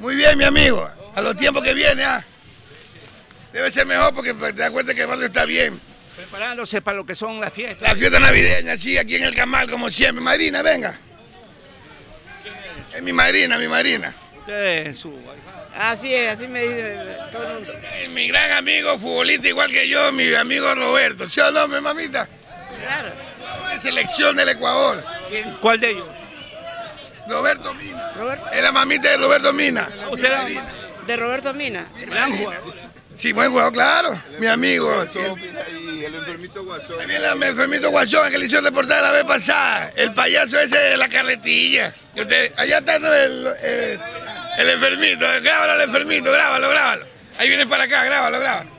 Muy bien, mi amigo. A los tiempos que viene, ah. Debe ser mejor porque te das cuenta que el barrio está bien. Preparándose para lo que son las fiestas. La fiesta navideña, sí, aquí en el Camal, como siempre. Madrina, venga. Es mi madrina, mi madrina. Usted es su... Así es, así me dice todo el mundo. Eh, Mi gran amigo futbolista igual que yo, mi amigo Roberto. ¿Sí o no, mi mamita? Claro. Selección del Ecuador. ¿Quién- ¿Cuál de ellos? Roberto Mina. Roberto. Es la mamita de Roberto Mina. Usted la- De Roberto Mina. Gran jugador. Sí, buen jugador, claro. Mi amigo. Y el enfermito guasón. También el enfermito Guachón que le hicieron reportar la vez pasada. El payaso ese de la carretilla. Usted- allá está ¿no? el, el, el enfermito. Grábalo al enfermito, grábalo, grábalo. Ahí viene para acá, grábalo, grábalo.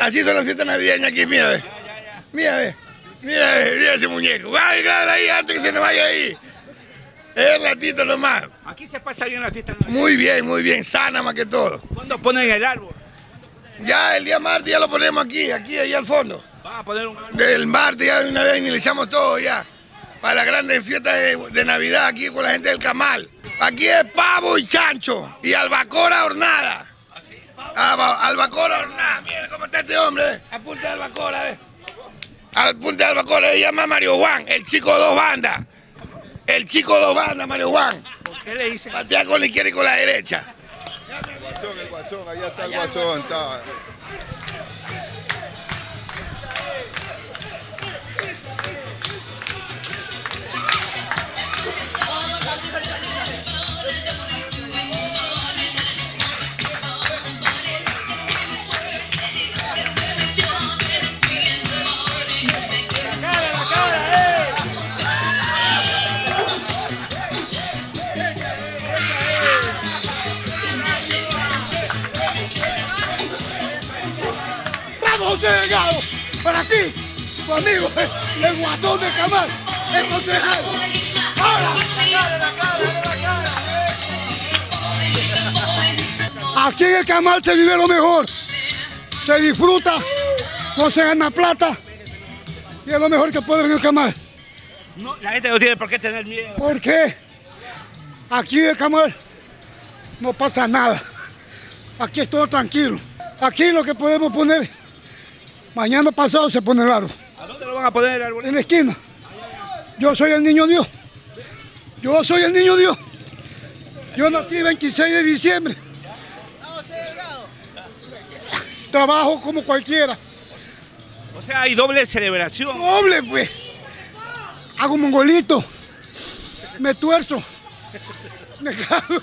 Así son las fiestas navideñas aquí, mira, ve. Mira, ve. Mira, ve, mira ese muñeco. Ay, grábalo ahí antes que se nos vaya ahí. Es ratito nomás. Aquí se pasa bien la fiesta. Muy bien, muy bien. Sana más que todo. ¿Cuándo ponen el árbol? Ya el día martes ya lo ponemos aquí, aquí, ahí al fondo. Van a poner un árbol. El martes ya de una vez iniciamos todo ya. Para la grande fiesta de, de Navidad aquí con la gente del Camal. Aquí es pavo y chancho y albacora hornada. Alba- albacora hornada. Mira cómo está este hombre. eh. Apunte de albacora, eh. Apunte de albacora. Se llama Mario Juan, el chico dos bandas. El chico dos bandas, Mario Juan. ¿Qué le dicen? Patea con la izquierda y con la derecha. El guasón, el guasón, allá está el guasón. Está. Delgado! Para ti, tu amigo, el guasón de Camal, el concejal. Aquí en el Camal se vive lo mejor. Se disfruta, no se gana plata. Y es lo mejor que puede en el Camal. No, la gente no tiene por qué tener miedo. ¿Por qué? Aquí en el Camal no pasa nada. Aquí es todo tranquilo. Aquí lo que podemos poner, mañana pasado se pone el árbol. ¿A dónde lo van a poner el árbol? en la esquina. Yo soy el niño Dios. Yo soy el niño Dios. Yo nací el 26 de diciembre. Trabajo como cualquiera. O sea, hay doble celebración. Doble, pues. Hago mongolito. Me tuerzo. Me cago.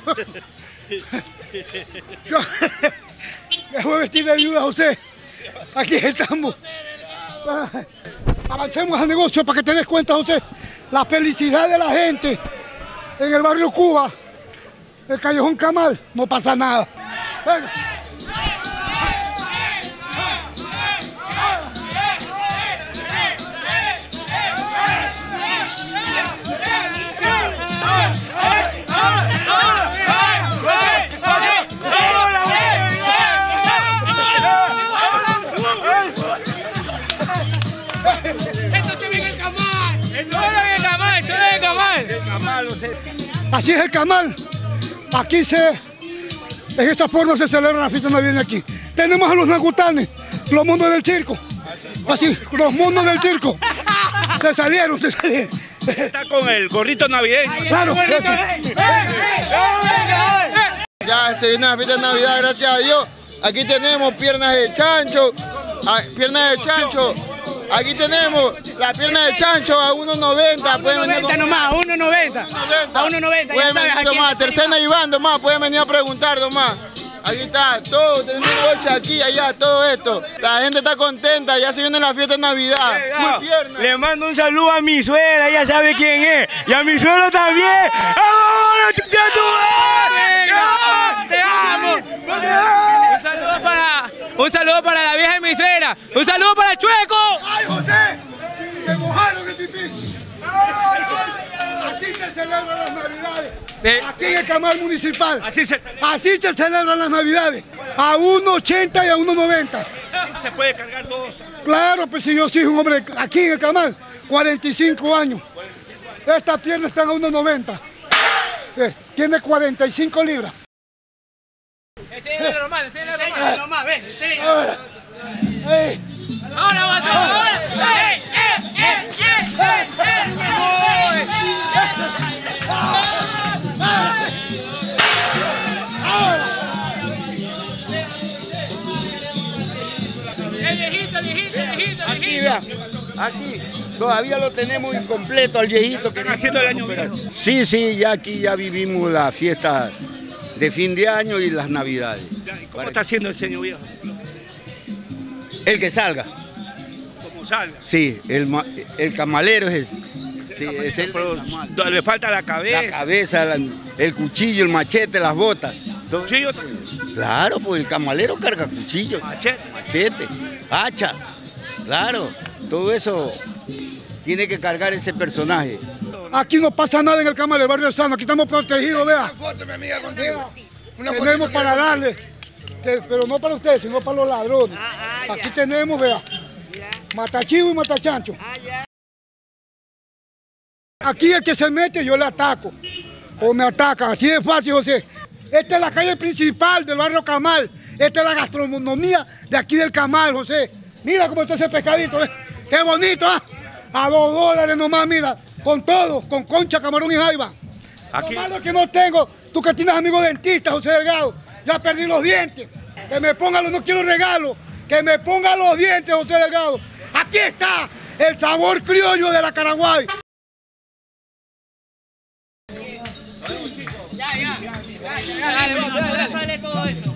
Yo me voy a vestir de ayuda, José. Aquí estamos. Avancemos al negocio para que te des cuenta, José. La felicidad de la gente en el barrio Cuba, el Callejón Camal, no pasa nada. Venga. Así es el Camal. Aquí se. En esta forma se celebra la fiesta navideña aquí. Tenemos a los nagutanes, los mundos del circo. Así, los mundos del circo. Se salieron, se salieron. Está con el gorrito navideño. Claro. Ya se viene la fiesta de Navidad, gracias a Dios. Aquí tenemos piernas de chancho, ah, piernas de chancho. Aquí tenemos la pierna de chancho a 1.90. Pueden venir 90 nomás, 1.90. A 1.90, ya Pueden venir nomás, tercera y van nomás, pueden venir a preguntar nomás. Aquí está, todo, tenemos bolsa aquí, allá, todo esto. La gente está contenta, ya se viene la fiesta de Navidad. Muy pierna. Le mando un saludo a mi suegra, ya sabe quién es. Y a mi suegro también. ¡Ah, chucha tu madre! ¡Ah, ¡Te amo! Un saludo para, un saludo para la Un saludo para el chueco. ¡Ay, José! ¡Me mojaron el pipí! Así se celebran las navidades. Aquí en el Camal Municipal. Así se, Así se celebran las navidades. A 1.80 y a 1.90. se puede cargar dos. Claro, pues si yo soy un hombre aquí en el Camal, 45 años. Estas piernas están a 1.90. Eh, tiene 45 libras. Enséñale normal, enséñale normal. Ahora. Ey. Ahora va a ser, ahora. ¡Eh, eh, el viejito, el viejito, el Aquí, vea. Aquí. Todavía lo tenemos incompleto al viejito que Están haciendo el año viejo. Sí, sí, ya aquí ya vivimos la fiesta de fin de año y las navidades. Ya, ¿y ¿Cómo está haciendo el señor viejo? El que salga. Como salga. Sí, el, el camalero es ese. Sí, es el Pero le falta la La cabeza. cabeza, la- el cuchillo, el machete, las botas. Cuchillo, Claro, pues el camalero carga cuchillo, machete. machete, hacha. Claro, todo eso tiene que cargar ese personaje. Aquí no pasa nada en el Camal del barrio Sano, aquí estamos protegidos, vea. Una foto, mi amiga, contigo. Una tenemos para darle, pero no para ustedes, sino para los ladrones. Aquí tenemos, vea, matachivo y matachancho. Aquí el que se mete yo le ataco, o me atacan, así de fácil, José. Esta es la calle principal del barrio Camal, esta es la gastronomía de aquí del Camal, José. Mira cómo está ese pescadito, ¿ves? qué bonito, ¿ah? A dos dólares nomás, mira, con todo, con concha, camarón y jaiba. Aquí. Lo malo es que no tengo, tú que tienes amigos dentistas, José Delgado, ya perdí los dientes. Que me pongan los, no quiero regalo, que me pongan los dientes, José Delgado. Aquí está el sabor criollo de la Caraguay. Vamos, dale, sale todo eso. Una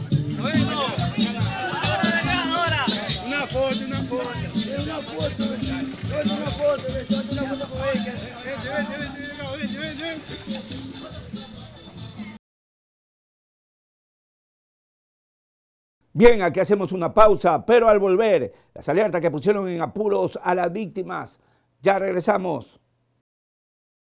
Bien, aquí hacemos una pausa, pero al volver, las alertas que pusieron en apuros a las víctimas. Ya regresamos.